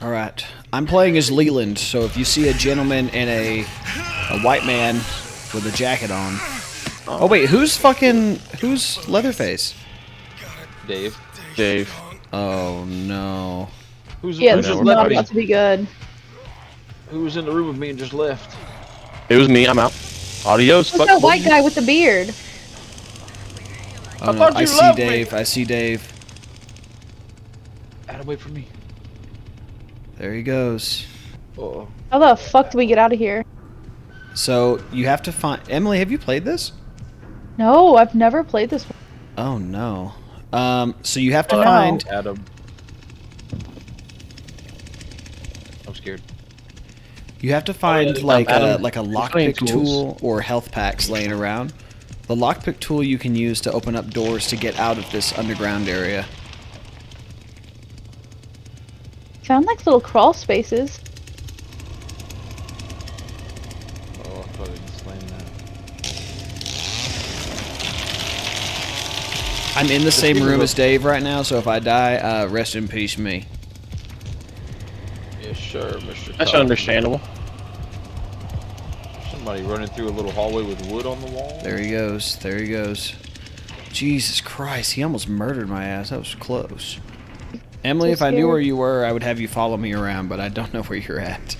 All right. I'm playing as Leland, so if you see a gentleman and a a white man with a jacket on. Oh wait, who's fucking who's Leatherface? Dave. Dave. Oh no. Who's, Yeah, who this is not about to be good. Who was in the room with me and just left? It was me. I'm out. Adios. Who's that white guy with the beard? Oh, no. I you see loved me. Dave. I see Dave. Adam, wait for me. There he goes. Uh-oh. How the fuck do we get out of here? So you have to find Emily. Have you played this? No, I've never played this one. Oh no. Um. So you have to Oh, no. find. Adam. I'm scared. You have to find yeah, like a like a lockpick tool or health packs laying around. The lockpick tool you can use to open up doors to get out of this underground area. Found like little crawl spaces. Oh, I thought I didn't slam that. I'm in the same room as Dave right now, so if I die, uh, rest in peace, me. Yes, sir, Mr. That's Todd. understandable. Somebody running through a little hallway with wood on the wall. There he goes. There he goes. Jesus Christ, he almost murdered my ass. That was close. Emily, if I knew where you were, I would have you follow me around, but I don't know where you're at.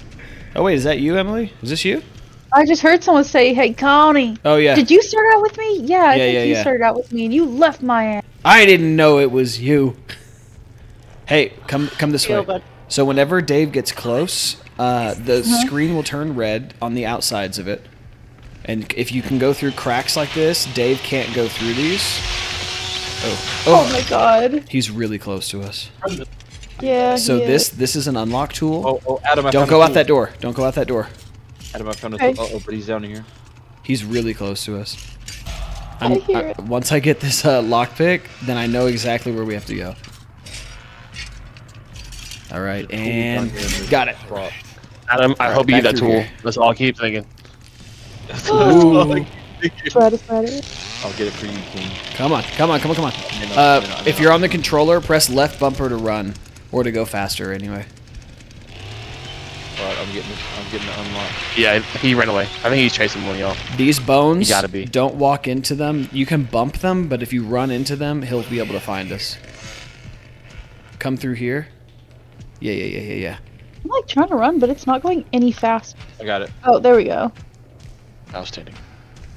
Oh wait, is that you, Emily? Is this you? I just heard someone say, "Hey, Connie, Oh yeah. did you start out with me?" Yeah, I Yeah, think yeah, you yeah. started out with me, and you left my ass. I didn't know it was you. Hey, come come this way. bad. So whenever Dave gets close, uh, the Uh-huh. screen will turn red on the outsides of it. And if you can go through cracks like this, Dave can't go through these. Oh, Oh oh, my god. he's really close to us. Yeah. So yeah. this this is an unlock tool. Oh, oh, Adam, I Don't found go out tool. that door. Don't go out that door. Adam, I found a Okay. tool. Oh, but he's down here. He's really close to us. I I'm- hear I- it. once I get this uh, lockpick, then I know exactly where we have to go. All right, and got it. Prop. Adam, I Alright, hope you back get that tool. here. That's all I keep thinking. Ooh. Try to spread it. I'll get it for you, King. Come on, come on, come on, come on. Uh, may not- may if you're on the controller, press left bumper to run, or to go faster. Anyway. Alright, I'm getting it. I'm getting it unlocked. Yeah, he ran away. I think he's chasing one of y'all. These bones, You gotta be. don't walk into them. You can bump them, but if you run into them, he'll be able to find us. Come through here. Yeah, yeah, yeah, yeah, yeah. I'm like trying to run, but it's not going any fast. I got it. Oh, there we go. Outstanding.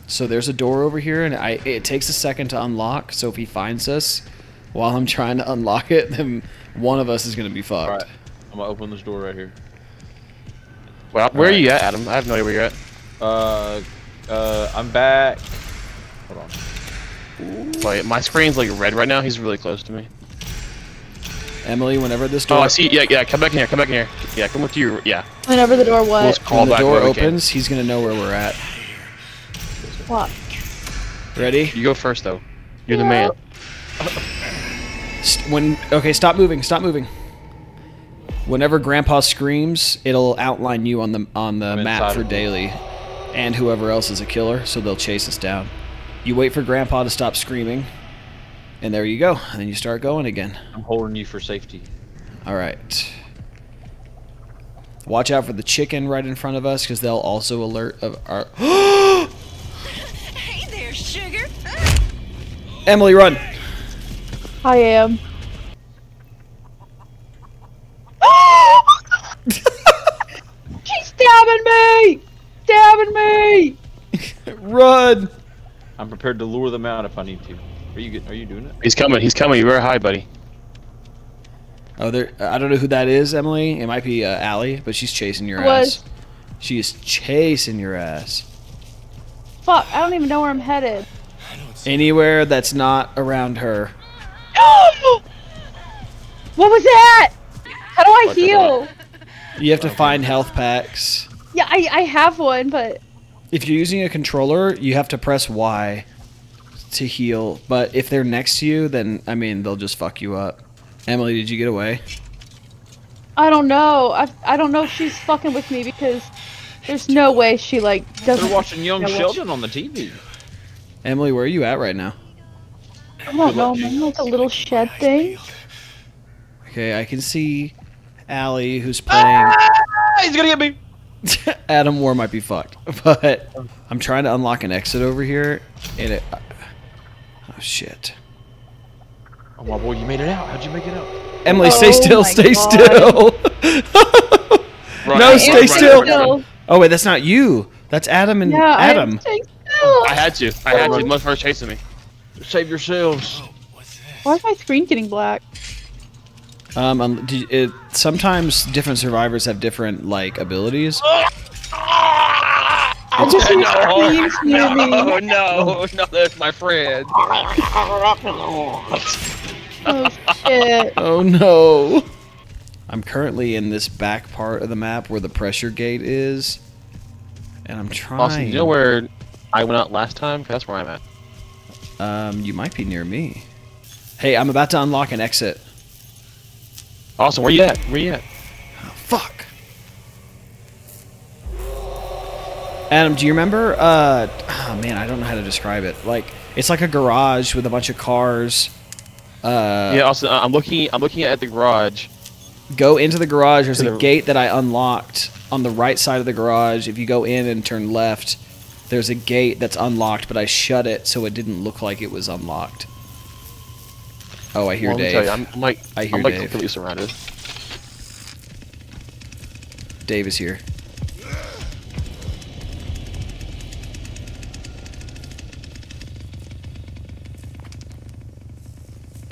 So there's a door over here, and I it takes a second to unlock. So if he finds us while I'm trying to unlock it, then one of us is gonna be fucked. Alright. I'm gonna open this door right here. Well, where are you at, Adam? I have no idea where you're at. Uh, uh, I'm back. Hold on. Wait, my screen's like red right now. He's really close to me. Emily, whenever this door Oh, I see. Yeah, yeah. Come back in here. Come back in here. Yeah, come with you. Yeah. Whenever the door We'll was. when the door whenever we can. opens, he's gonna know where we're at. What? Ready? You go first, though. You're the man. When okay, stop moving. Stop moving. Whenever Grandpa screams, it'll outline you on the on the I'm map for of daily, and whoever else is a killer, so they'll chase us down. You wait for Grandpa to stop screaming, and there you go. And then you start going again. I'm holding you for safety. All right. Watch out for the chicken right in front of us, because they'll also alert of our. Emily, run! I am. She's stabbing me! Stabbing me! Run! I'm prepared to lure them out if I need to. Are you get, Are you doing it? He's coming. He's coming. You're very high, buddy. Oh, there. I don't know who that is, Emily. It might be uh, Allie, but she's chasing your It was. ass. She is chasing your ass. Fuck, I don't even know where I'm headed. Anywhere that's not around her. what was that? How do I Fuck heal? You have to find health packs. Yeah, I, I have one, but If you're using a controller, you have to press Y to heal. But if they're next to you, then I mean they'll just fuck you up. Emily, did you get away? I don't know. I, I don't know if she's fucking with me because there's no way she like doesn't. They're watching Young Yeah, watch- Sheldon on the TV. Emily, where are you at right now? I don't know. Maybe like a little shed thing. Okay, I can see Allie, who's playing. Ah, he's gonna get me. Adam War might be fucked, but I'm trying to unlock an exit over here, and it. Oh shit! Oh my boy, you made it out. How'd you make it out? Emily, Oh stay still, my stay God. still. Run, No, stay run, still. run, run, run. oh wait, that's not you. That's Adam and Yeah, Adam. I'm staying still. I had to. I had to. Most first chasing me. Save yourselves. Why is my screen getting black? Um, um, d- it, sometimes different survivors have different like abilities. I just hear screams near me. no, no, no, that's my friend. Oh shit. Oh no! I'm currently in this back part of the map where the pressure gate is, and I'm trying. Austin, you know where I went out last time? That's where I'm at. Um, you might be near me. Hey, I'm about to unlock an exit. Awesome. where you at? Where you at? Oh, fuck. Adam, do you remember? Uh, oh man, I don't know how to describe it. Like, it's like a garage with a bunch of cars. Uh, yeah, I- I'm looking. I'm looking at the garage. Go into the garage. There's a the- gate that I unlocked on the right side of the garage. If you go in and turn left, there's a gate that's unlocked, but I shut it so it didn't look like it was unlocked. Oh, I hear Well, Dave. you, I'm, like, I hear I'm like Dave. completely surrounded. Dave is here.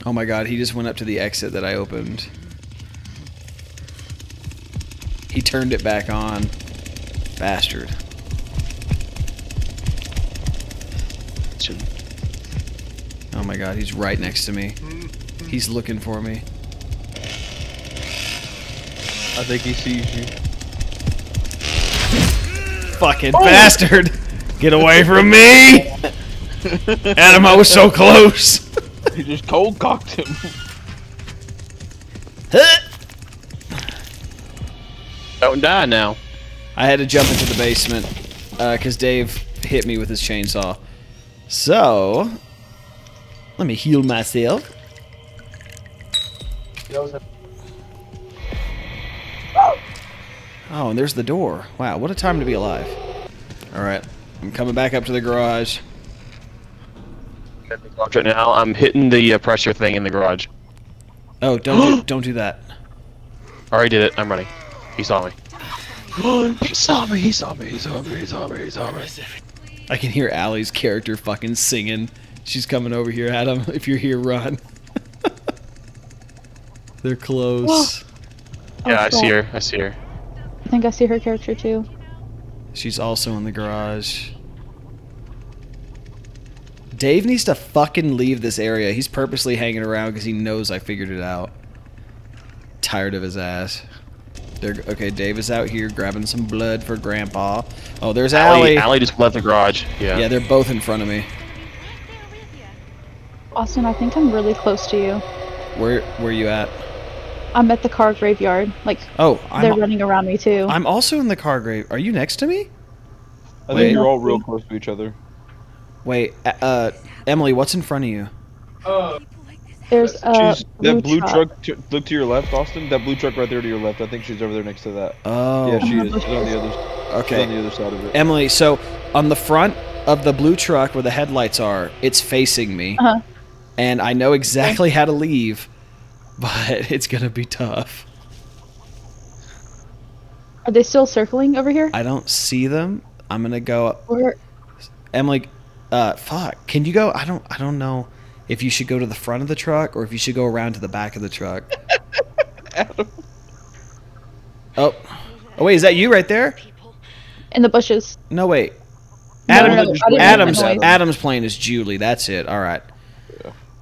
Oh my god, he just went up to the exit that I opened. He turned it back on. Bastard. Should- Oh my god, he's right next to me. He's looking for me. I think he sees you. Fucking oh! bastard! Get away from me! Adam, I was so close! You just cold cocked him. Don't die now. I had to jump into the basement uh, because Dave hit me with his chainsaw. So, let me heal myself. Oh, and there's the door. Wow, what a time to be alive. Alright, I'm coming back up to the garage. Right now, I'm hitting the uh, pressure thing in the garage. Oh, don't do, don't do that. Already did it. I'm running. He saw me. he saw me. He saw me. He saw me. He saw me. He saw me. I can hear Allie's character fucking singing. She's coming over here, Adam. If you're here, run. They're close. Oh, Yeah, I see her. I see her. I think I see her character too. She's also in the garage. Dave needs to fucking leave this area. He's purposely hanging around because he knows I figured it out. Tired of his ass. They're, okay, Dave is out here grabbing some blood for Grandpa. Oh, there's Allie. Allie, Allie just left the garage. Yeah. Yeah, they're both in front of me. Austin, I think I'm really close to you. Where where you at? I'm at the car graveyard. Like Oh, they're running around me too. I'm also in the car grave. Are you next to me? I Wait. think you're all real close to each other. Wait, uh, uh, Emily, what's in front of you? There's a blue, that blue truck. truck. to, look to your left, Austin. That blue truck right there to your left. I think she's over there next to that. Oh, yeah, she is. She's on the other. She's on the other side of it. Emily, so on the front of the blue truck where the headlights are, it's facing me. Uh-huh. And I know exactly how to leave, but it's going to be tough. Are they still circling over here? I don't see them. I'm going to go Where? Emily, uh fuck. Can you go I don't I don't know if you should go to the front of the truck or if you should go around to the back of the truck. Oh. Oh wait, is that you right there? In the bushes. No wait. Adam, no, no, I Adam's the noise. Adam's plane is Julie. That's it. All right.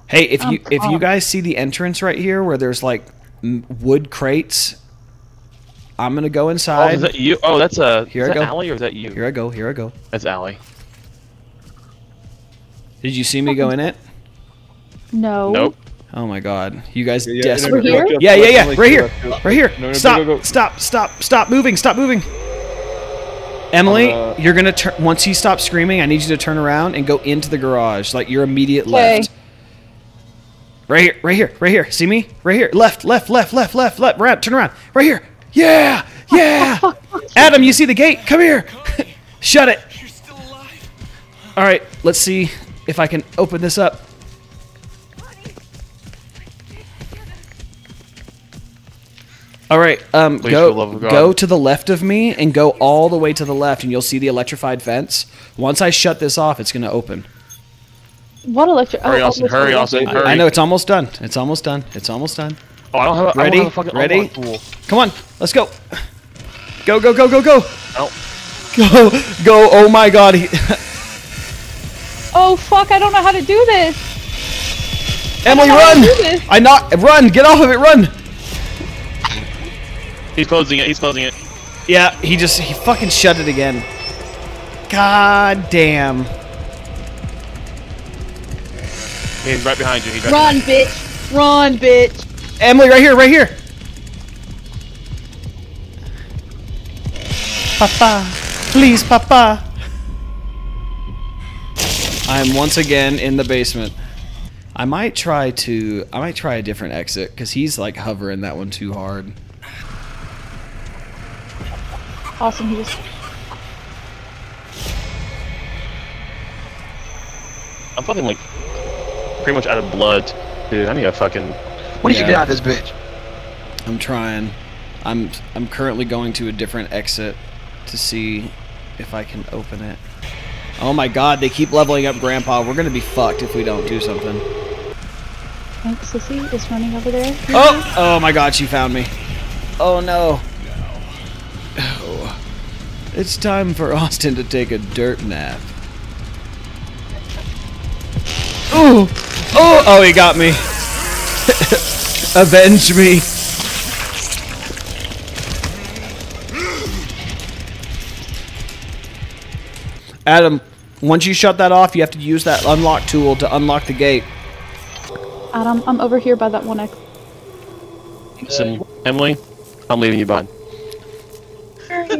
Hey, if you Um, if you oh. guys see the entrance right here where there's like wood crates, I'm gonna go Oh, inside. is that you? Oh, that's a. Here is I that go. Allie or is that you? here I go. Here I go. That's Allie. Did you see me go in it? No. Nope. Oh my god. You guys Yeah, yeah, desperate. no, no, Yeah, yeah, yeah. Right here. left, left. Right here. No, no, stop. go, go, go. Stop. Stop. Stop moving. Stop moving. Emily, Uh, you're gonna turn. Once he stops screaming, I need you to turn around and go into the garage, like your immediate Okay. left. Right here, right here, right here. See me? Right here. Left, left, left, left, left, left. Around, turn around. Right here. Yeah, yeah. Adam, you see the gate? Come here. Shut it. You're still alive. All right, let's see if I can open this up. All right, um, Please, for the love go go to the left of me and go all the way to the left, and you'll see the electrified fence. Once I shut this off, it's gonna open. What electric? Hurry, oh, Austin, oh, hurry, oh, Austin, oh, hurry. I know it's almost done. It's almost done. It's almost done. Oh, I don't have a, I don't Ready? have a fucking Ready? tool. Come on, let's go. Go, go, go, go, go. I don't. Go, go. Oh my God. Oh fuck! I don't know how to do this. Emily, know how to run. do this. I knock. Run. Get off of it. Run. He's closing it. He's closing it. Yeah, he just he fucking shut it again. God damn. He's right behind you. He's right Run, bitch! Run, bitch! Emily, right here, right here. Papa, please, Papa. I am once again in the basement. I might try to. I might try a different exit because he's like hovering that one too hard. Awesome. He just. I'm fucking like pretty much out of blood, dude. I need a fucking. What did Yeah. you get out of this bitch? I'm trying. I'm I'm currently going to a different exit to see if I can open it. Oh my god, they keep leveling up Grandpa. We're gonna be fucked if we don't do something. Hank Sissy is running over there. Oh! Oh my god, she found me. Oh no. It's time for Austin to take a dirt nap. Oh! Oh! Oh, he got me. Avenge me. Adam, once you shut that off, you have to use that unlock tool to unlock the gate. Adam, I'm over here by that one X. Listen, Emily, I'm leaving you behind.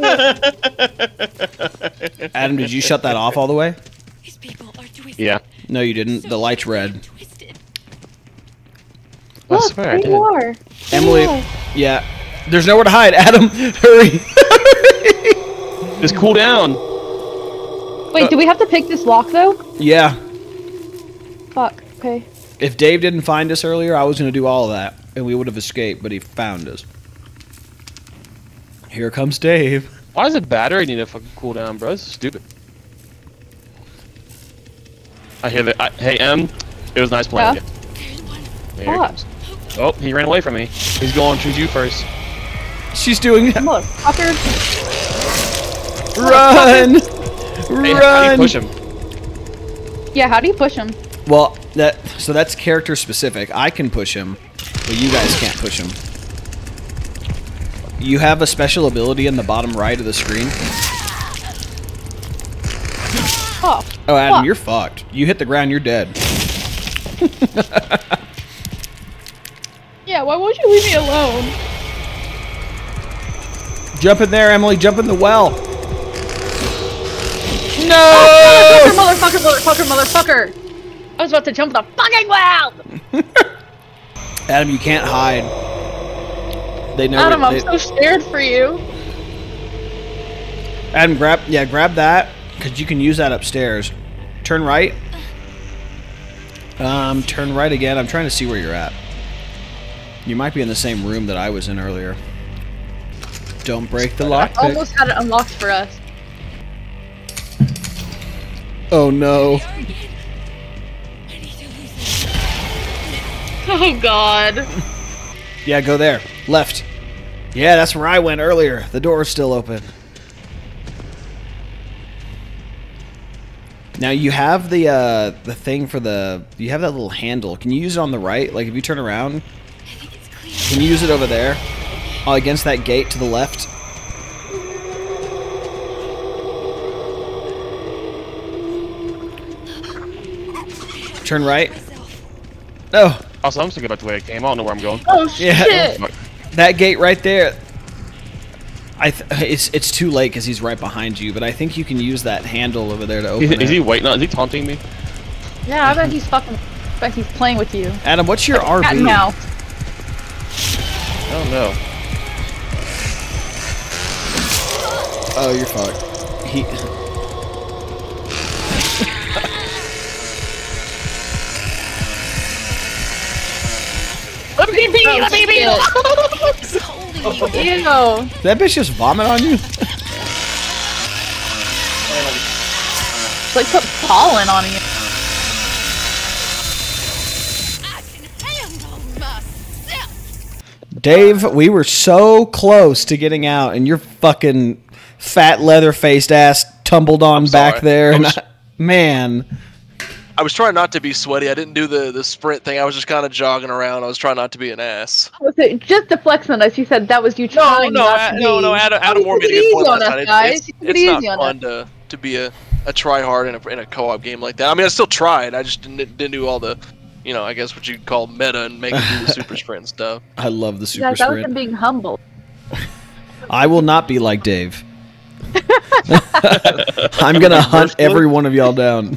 Adam, did you shut that off all the way? These people are twisted. Yeah. No, you didn't. The light's red. Twisted. I Look, swear I did. you are. Emily, you yeah. There's nowhere to hide. Adam, hurry. Just cool down. Wait, uh, do we have to pick this lock though? yeah. Fuck. Okay. If Dave didn't find us earlier, I was going to do all of that, and we would have escaped, but he found us. Here comes Dave. Why does the battery need to fucking cool down, bro? This is stupid. I hear that. I, hey, M, it was nice playing Yeah? with There's one. you. Here he comes. Oh, he ran away from me. He's going to you first. She's doing it. Look, fucker. Run! Hey, how do Run! you push him? Yeah, how do you push him? Well, that so that's character specific. I can push him, but you guys can't push him. You have a special ability in the bottom right of the screen. Oh. Oh, Adam, Fuck. you're fucked. You hit the ground, you're dead. Yeah, why won't you leave me alone? Jump in there, Emily. Jump in the well. Motherfucker, No! motherfucker, motherfucker, motherfucker! I was about to jump the fucking well! Adam, you can't hide. They know. Adam, I'm so scared for you. Adam, grab yeah, grab that because you can use that upstairs. Turn right. Um, turn right again. I'm trying to see where you're at. You might be in the same room that I was in earlier. Don't break the lock. I almost had it unlocked for us. Oh no. I need to lose Oh god. Yeah, go there. Left. Yeah, that's where I went earlier. The door's still open. Now you have the uh, the thing for the you have that little handle. Can you use it on the right? Like if you turn around, I think it's clear. can you use it over there, uh, against that gate to the left? Turn right. Myself. No, Also, I'm just thinking about the way I came. I don't know where I'm going. Oh Yeah. Shit! that gate right there. I th- it's it's too late because he's right behind you, but I think you can use that handle over there to open Is, it. is he waiting on? Is he taunting me? Yeah, I bet he's fucking. I bet he's playing with you. Adam, what's your Cat and RB? mouse. I don't know. Oh, you're fucked. He. Let me be, let me be. It's holding you. Ew. That bitch just vomit on you? It's like put pollen on you. I can handle myself. Dave, we were so close to getting out, and your fucking fat leather faced ass tumbled on I'm back sorry. there. I And I, man, I was trying not to be sweaty. I didn't do the, the sprint thing. I was just kind of jogging around. I was trying not to be an ass. Oh, was it just to flex on us? You said that was you trying no, not Ad- to no, be. no. Adam, Adam Oh, Moore made a take it good point on last us, night. guys. It's, it's, it's not on fun to, to be a, a try hard in a, in a co-op game like that. I mean, I still tried. I just didn't, didn't do all the, you know, I guess what you'd call meta and make it do the super sprint and stuff. I love the super Guys, that was him being humble. I will not be like Dave. I'm gonna hunt every one of y'all down.